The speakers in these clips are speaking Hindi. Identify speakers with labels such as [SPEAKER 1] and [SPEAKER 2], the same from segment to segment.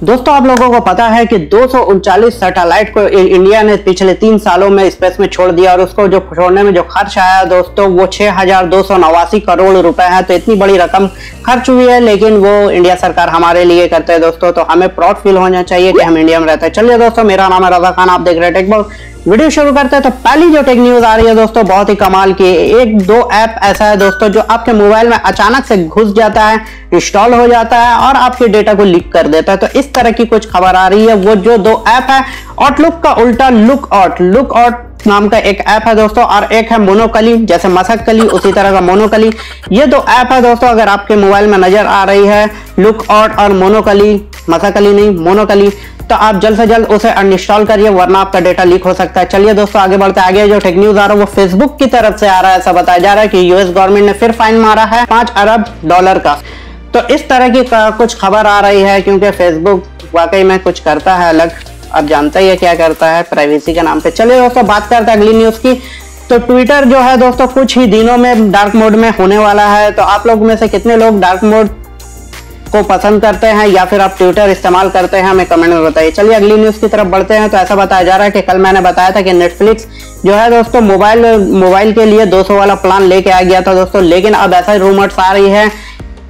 [SPEAKER 1] दोस्तों आप लोगों को पता है कि दो सैटेलाइट को इंडिया ने पिछले तीन सालों में स्पेस में छोड़ दिया और उसको जो छोड़ने में जो खर्च आया दोस्तों वो छह हज़ार दो सौ नवासी करोड़ रुपए है। तो इतनी बड़ी रकम खर्च हुई है लेकिन वो इंडिया सरकार हमारे लिए करते हैं दोस्तों तो हमें प्राउड फील होना चाहिए कि हम इंडिया में रहते हैं। चलिए दोस्तों मेरा नाम है रजा खान आप देख रहे हैं टेकबॉल वीडियो शुरू करते हैं तो पहली जो टेक न्यूज़ आ रही है दोस्तों, बहुत ही कमाल की। एक दो ऐप ऐसा है दोस्तों, जो आपके मोबाइल में अचानक से घुस जाता है, इंस्टॉल हो जाता है और आपके डेटा को लीक कर देता है। तो इस तरह की कुछ खबर आ रही है, वो जो दो ऐप है आउटलुक का उल्टा लुक आउट लुक आउट नाम का एक ऐप है दोस्तों, और एक है मोनोकली, जैसे मसक कली उसी तरह का मोनोकली। ये दो ऐप है दोस्तों, अगर आपके मोबाइल में नज़र आ रही है, लुक आउट और मोनोकली मसकली नहीं, मोनोकली तो आप जल्द से जल्द उसे अनइंस्टॉल करिए, वरना आपका डेटा लीक हो सकता है। चलिए दोस्तों, आगे बढ़ते आगे जो टेक न्यूज़ आ रहा है, वो फेसबुक की तरफ़ से आ रहा है, ऐसा बताया जा रहा है कि यूएस गवर्नमेंट ने फिर फाइन मारा है, पाँच अरब डॉलर का। तो इस तरह की कुछ खबर आ रही है, क्योंकि फेसबुक वाकई में कुछ करता है अलग। अब जानता ही है क्या करता है प्राइवेसी के नाम पे। चलिए दोस्तों, बात करते हैं अगली न्यूज़ की। तो ट्विटर जो है दोस्तों, कुछ ही दिनों में डार्क मोड में होने वाला है। तो आप लोग में से कितने लोग डार्क मोड को पसंद करते हैं या फिर आप ट्विटर इस्तेमाल करते हैं, हमें कमेंट में बताइए। चलिए अगली न्यूज़ की तरफ़ बढ़ते हैं। तो ऐसा बताया जा रहा है कि कल मैंने बताया था कि नेटफ्लिक्स जो है दोस्तों मोबाइल मोबाइल के लिए 200 वाला प्लान लेके आ गया था दोस्तों। लेकिन अब ऐसा रूमर्स आ रही है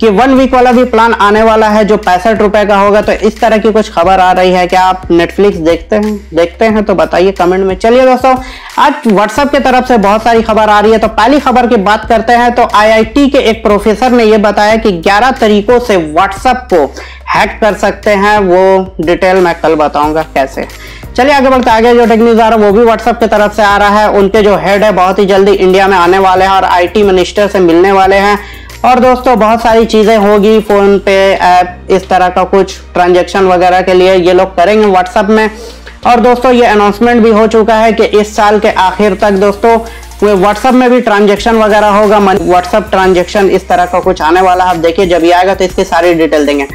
[SPEAKER 1] कि वन वीक वाला भी प्लान आने वाला है जो पैंसठ रुपए का होगा तो इस तरह की कुछ खबर आ रही है। क्या आप नेटफ्लिक्स देखते हैं? देखते हैं तो बताइए कमेंट में। चलिए दोस्तों, आज व्हाट्सएप की तरफ़ से बहुत सारी खबर आ रही है। तो पहली खबर की बात करते हैं तो आईआईटी के एक प्रोफेसर ने यह बताया कि 11 तरीकों से व्हाट्सएप को हैक कर सकते हैं। वो डिटेल मैं कल बताऊँगा कैसे। चलिए आगे बढ़ते आगे जो टेक्निक आ रहा है, वो भी व्हाट्सएप की तरफ़ से आ रहा है। उनके जो हेड है, बहुत ही जल्दी इंडिया में आने वाले हैं और आईटी मिनिस्टर से मिलने वाले हैं। और दोस्तों, बहुत सारी चीज़ें होगी, फ़ोन पे, ऐप, इस तरह का कुछ ट्रांजेक्शन वगैरह के लिए ये लोग करेंगे व्हाट्सएप में। और दोस्तों, ये अनाउंसमेंट भी हो चुका है कि इस साल के आखिर तक दोस्तों व्हाट्सएप में भी ट्रांजेक्शन वगैरह होगा। मनी व्हाट्सएप ट्रांजेक्शन इस तरह का कुछ आने वाला है। आप देखिए, जब ये आएगा तो इसकी सारी डिटेल देंगे।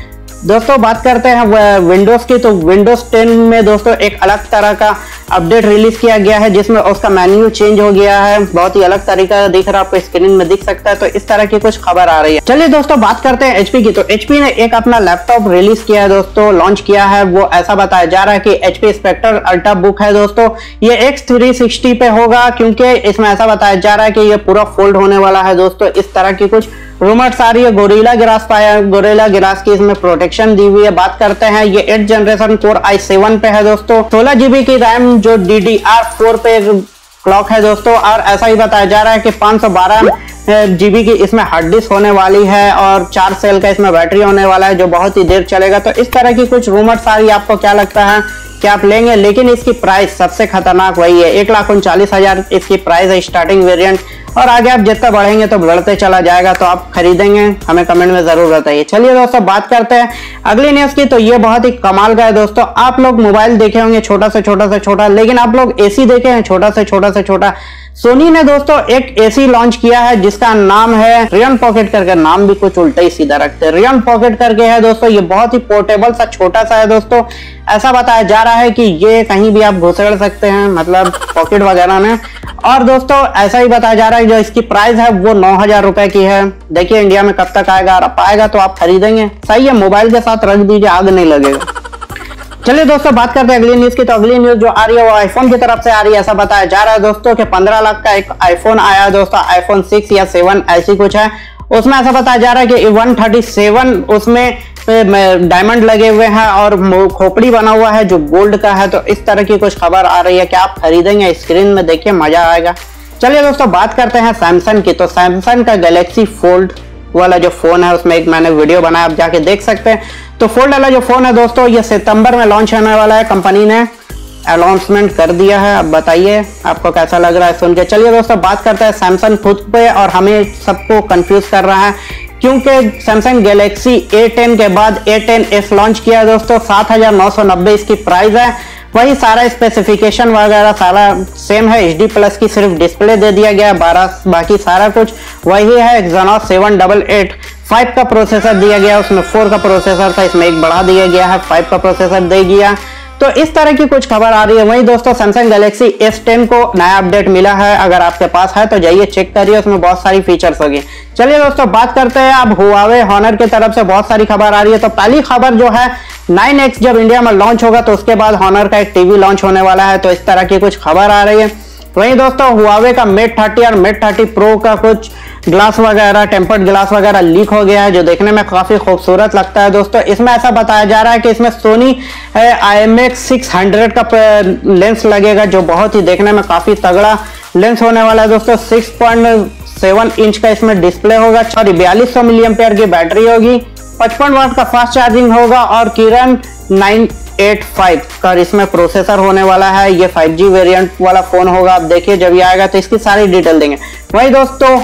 [SPEAKER 1] दोस्तों, बात करते हैं विंडोज़ की। तो विंडोज़ 10 में दोस्तों, एक अलग तरह का अपडेट रिलीज़ किया गया है, जिसमें उसका मेन्यू चेंज हो गया है। बहुत ही अलग तरीका दिख रहा है, आपको स्क्रीन में दिख सकता है। तो इस तरह की कुछ खबर आ रही है। चलिए दोस्तों, बात करते हैं एचपी की। तो एचपी ने एक अपना लैपटॉप रिलीज़ किया है दोस्तों लॉन्च किया है। वो ऐसा बताया जा रहा है कि एचपी स्पेक्टर अल्ट्रा बुक है दोस्तों। ये एक्स पे होगा, क्योंकि इसमें ऐसा बताया जा रहा है कि ये पूरा फोल्ड होने वाला है दोस्तों। इस तरह की कुछ रूमर्स आ रही है गोरिल्ला गिलास पाया गोरिल्ला गिलास की इसमें प्रोटेक्शन दी हुई है। बात करते हैं, ये eight generation core I seven पे है दोस्तों। सोलह जीबी की रैम जो डी डी आर फोर पे क्लॉक है दोस्तों, और ऐसा ही बताया जा रहा है कि 512 जीबी की इसमें हार्ड डिस्क होने वाली है, और चार सेल का इसमें बैटरी होने वाला है, जो बहुत ही देर चलेगा। तो इस तरह की कुछ रूमर्स आ रही है, आपको क्या लगता है? कि आप लेंगे? लेकिन इसकी प्राइस सबसे खतरनाक वही है। एक लाख उनचालीस हज़ार इसकी प्राइस है स्टार्टिंग वेरिएंट और आगे आप जितना बढ़ेंगे तो बढ़ते चला जाएगा तो आप खरीदेंगे। हमें कमेंट में ज़रूर बताइए। चलिए दोस्तों, बात करते हैं अगली न्यूज़ की। तो ये बहुत ही कमाल का है दोस्तों। आप लोग मोबाइल देखे होंगे, छोटा से छोटा से छोटा, लेकिन आप लोग एसी देखे हैं, छोटा से छोटा से छोटा। सोनी ने दोस्तों एक एसी लॉन्च किया है, जिसका नाम है रियन पॉकेट करके। नाम भी कुछ उल्टा ही सीधा रखते हैं। रियन पॉकेट करके है दोस्तों। ये बहुत ही पोर्टेबल सा, छोटा सा है दोस्तों। ऐसा बताया जा रहा है कि ये कहीं भी आप घुसड़ सकते हैं मतलब पॉकेट वगैरह में। और दोस्तों, ऐसा ही बताया जा रहा है, जो इसकी प्राइस है, वो नौ हज़ार रुपए की है। देखिए, इंडिया में कब तक आएगा, और आएगा तो आप खरीदेंगे। सही है, मोबाइल के साथ रख दीजिए, आग नहीं लगेगा। चलिए दोस्तों, बात करते हैं अगली न्यूज़ की। तो अगली न्यूज़ जो आ रही है, वो आईफोन की तरफ़ से आ रही है। ऐसा बताया जा रहा है दोस्तों कि 15 लाख का एक आईफोन आया है दोस्तों आईफोन 6 या 7 ऐसी कुछ है। उसमें ऐसा बताया जा रहा है कि 137 उसमें डायमंड लगे हुए हैं और खोपड़ी बना हुआ है जो गोल्ड का है तो इस तरह की कुछ खबर आ रही है कि आप खरीदेंगे स्क्रीन में, देखिए मज़ा आएगा। चलिए दोस्तों, बात करते हैं सैमसंग की। तो सैमसंग का गैलेक्सी फोल्ड वाला जो फ़ोन है, उसमें एक मैंने वीडियो बनाया, आप जाके देख सकते हैं। तो फोल्ड वाला जो फ़ोन है दोस्तों, ये सितंबर में लॉन्च होने वाला है। कंपनी ने अनाउंसमेंट कर दिया है। अब बताइए, आपको कैसा लग रहा है सुन के। चलिए दोस्तों, बात करते हैं सैमसंग खुद पे और हमें सबको कंफ्यूज कर रहा है क्योंकि सैमसंग गैलेक्सी A10 के बाद A10s लॉन्च किया है दोस्तों, सात हज़ार नौ सौ नब्बे इसकी प्राइस है। वही सारा स्पेसिफिकेशन वगैरह सारा सेम है एच डी प्लस की सिर्फ़ डिस्प्ले दे दिया गया बारह, बाकी सारा कुछ वही है, Exynos seven double eight five का प्रोसेसर दिया गया उसमें फोर का प्रोसेसर था, इसमें एक बढ़ा दिया गया है फाइव का प्रोसेसर दे दिया। तो इस तरह की कुछ खबर आ रही है। वहीं दोस्तों सैमसंग गैलेक्सी S10 को नया अपडेट मिला है। अगर आपके पास है तो जाइए चेक करिए, उसमें बहुत सारी फीचर्स होगी। चलिए दोस्तों, बात करते हैं अब हुआवे हॉनर की तरफ़ से बहुत सारी खबर आ रही है। तो पहली खबर जो है 9X जब इंडिया में लॉन्च होगा तो उसके बाद हॉनर का एक टीवी लॉन्च होने वाला है। तो इस तरह की कुछ खबर आ रही है। वहीं दोस्तों हुआवे का मेट थर्टी और मेट थर्टी प्रो का कुछ ग्लास वगैरह, टेम्पर्ड ग्लास वगैरह लीक हो गया है, जो देखने में काफ़ी खूबसूरत लगता है दोस्तों। इसमें ऐसा बताया जा रहा है कि इसमें Sony I M X six hundred का लेंस लगेगा, जो बहुत ही देखने में काफ़ी तगड़ा लेंस होने वाला है दोस्तों। सिक्स पॉइंट सेवन इंच का इसमें डिस्प्ले होगा। सॉरी बयालीस सौ मिलियम पेयर की बैटरी होगी। पचपन वाट का फास्ट चार्जिंग होगा और किरण नाइन 885 का इसमें प्रोसेसर होने वाला है। ये 5G वेरिएंट वाला फ़ोन होगा। आप देखिए, जब ये आएगा तो इसकी सारी डिटेल देंगे। वही दोस्तों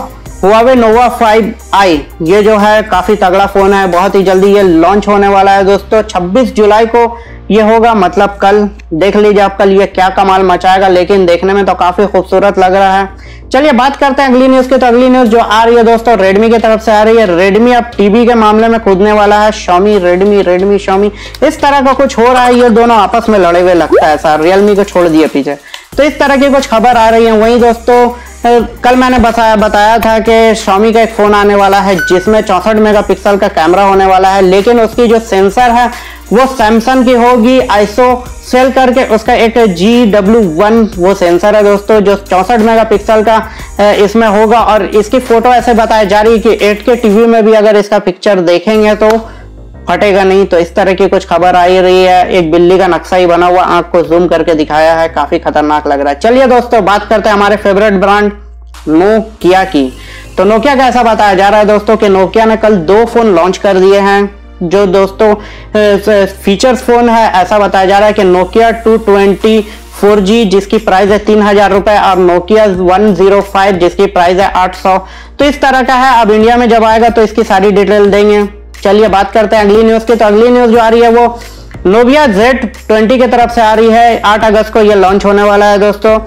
[SPEAKER 1] हुआवे नोवा 5i ये जो है काफ़ी तगड़ा फ़ोन है, बहुत ही जल्दी ये लॉन्च होने वाला है दोस्तों। 26 जुलाई को ये होगा मतलब कल। देख लीजिए आप कल ये क्या कमाल मचाएगा, लेकिन देखने में तो काफ़ी खूबसूरत लग रहा है। चलिए बात करते हैं अगली न्यूज़ की तो अगली न्यूज़ जो आ रही है दोस्तों रेडमी की तरफ़ से आ रही है। रेडमी अब टीवी के मामले में कूदने वाला है। शॉमी रेडमी रेडमी शॉमी इस तरह का कुछ हो रहा है, ये दोनों आपस में लड़े हुए लगता है सर रियलमी को छोड़ दिए पीछे। तो इस तरह की कुछ खबर आ रही है, वहीं दोस्तों कल मैंने बताया बताया था कि शॉमी का एक फ़ोन आने वाला है, जिसमें चौसठ मेगापिक्सल का कैमरा होने वाला है, लेकिन उसकी जो सेंसर है, वो सैमसंग की होगी आइसो सेल करके उसका एक जी डब्ल्यू वन वो सेंसर है दोस्तों, जो चौसठ मेगापिक्सल का इसमें होगा, और इसकी फ़ोटो ऐसे बताई जा रही है कि एट के टीवी में भी अगर इसका पिक्चर देखेंगे तो फटेगा नहीं तो इस तरह की कुछ खबर आई रही है। एक बिल्ली का नक्शा ही बना हुआ, आँख को जूम करके दिखाया है। काफ़ी खतरनाक लग रहा है। चलिए दोस्तों, बात करते हैं हमारे फेवरेट ब्रांड नोकिया की। तो नोकिया का ऐसा बताया जा रहा है दोस्तों कि नोकिया ने कल दो फ़ोन लॉन्च कर दिए हैं, जो दोस्तों फीचर्स फ़ोन है। ऐसा बताया जा रहा है कि Nokia two twenty four G, जिसकी प्राइस है तीन हज़ार रुपए, और नोकिया वन ज़ीरो फाइव, जिसकी प्राइस है आठ सौ। तो इस तरह का है। अब इंडिया में जब आएगा तो इसकी सारी डिटेल देंगे। चलिए बात करते हैं अगली न्यूज़ की। तो अगली न्यूज़ जो आ रही है वो नोबिया जेड ट्वेंटी की तरफ़ से आ रही है। आठ अगस्त को ये लॉन्च होने वाला है दोस्तों।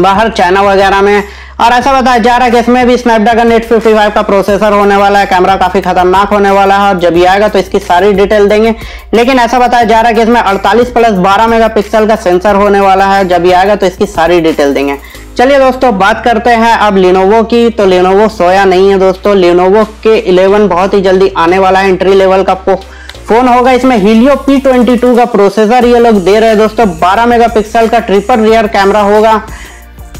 [SPEAKER 1] बाहर चाइना वगैरह में। और ऐसा बताया जा रहा है कि इसमें भी स्नैपड्रैगन 855 का प्रोसेसर होने वाला है। कैमरा काफ़ी खतरनाक होने वाला है। और जब ये आएगा तो इसकी सारी डिटेल देंगे। लेकिन ऐसा बताया जा रहा है कि इसमें 48 प्लस 12 मेगापिक्सल का सेंसर होने वाला है। जब ये आएगा तो इसकी सारी डिटेल देंगे। चलिए दोस्तों, बात करते हैं अब लिनोवो की। तो लिनोवो सोया नहीं है दोस्तों। लिनोवो के 11 बहुत ही जल्दी आने वाला है एंट्री लेवल का। फ़ोन होगा इसमें हीलियो P22 का प्रोसेसर ये लोग दे रहे हैं दोस्तों 12 मेगापिक्सल का ट्रिपल रियर कैमरा होगा।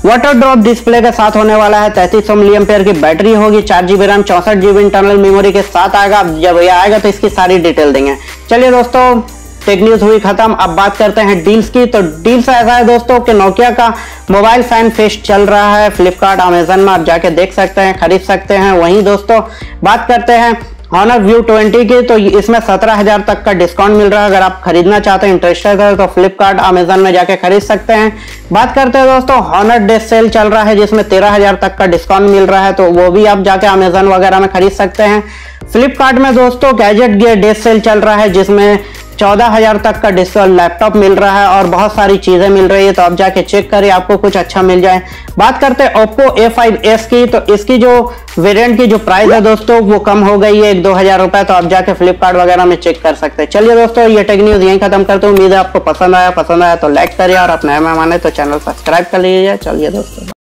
[SPEAKER 1] वाटर ड्रॉप डिस्प्ले के साथ होने वाला है। तैतीस सौ मिलियम की बैटरी होगी। चार जीबी रैम चौसठ जीबी इंटरनल मेमोरी के साथ आएगा। जब ये आएगा तो इसकी सारी डिटेल देंगे। चलिए दोस्तों टेक न्यूज़ हुई खत्म। अब बात करते हैं डील्स की। तो डील्स ऐसा है दोस्तों कि नोकिया का मोबाइल फ़ैन फेस्ट चल रहा है। फ्लिपकार्ट अमेजन में आप जाके देख सकते हैं, खरीद सकते हैं। वहीं दोस्तों बात करते हैं हॉनर व्यू 20 की। तो इसमें सत्रह हज़ार तक का डिस्काउंट मिल रहा है। अगर आप खरीदना चाहते हैं इंटरेस्टेड है तो फ्लिपकार्ट अमेजन में जाके खरीद सकते हैं। बात करते हैं दोस्तों हॉनर डे सेल चल रहा है, जिसमें तेरह हज़ार तक का डिस्काउंट मिल रहा है। तो वो भी आप जाके अमेजन वगैरह में खरीद सकते हैं। फ्लिपकार्ट में दोस्तों गैजेट डे सेल चल रहा है, जिसमें चौदह हज़ार तक का डिस्काउंट लैपटॉप मिल रहा है और बहुत सारी चीज़ें मिल रही है तो आप जाके चेक करिए, आपको कुछ अच्छा मिल जाए। बात करते हैं ओप्पो ए फाइव एस की तो इसकी जो वेरिएंट की जो प्राइस है दोस्तों, वो कम हो गई है, एक दो हज़ार रुपए तो आप जाके फ्लिपकार्ट वगैरह में चेक कर सकते हैं। चलिए दोस्तों, ये टेक न्यूज़ यही खत्म करते हैं। उम्मीद है आपको पसंद आया पसंद आया तो लाइक करिए और आप अपने मेहमान है तो चैनल सब्सक्राइब कर लीजिए। चलिए दोस्तों।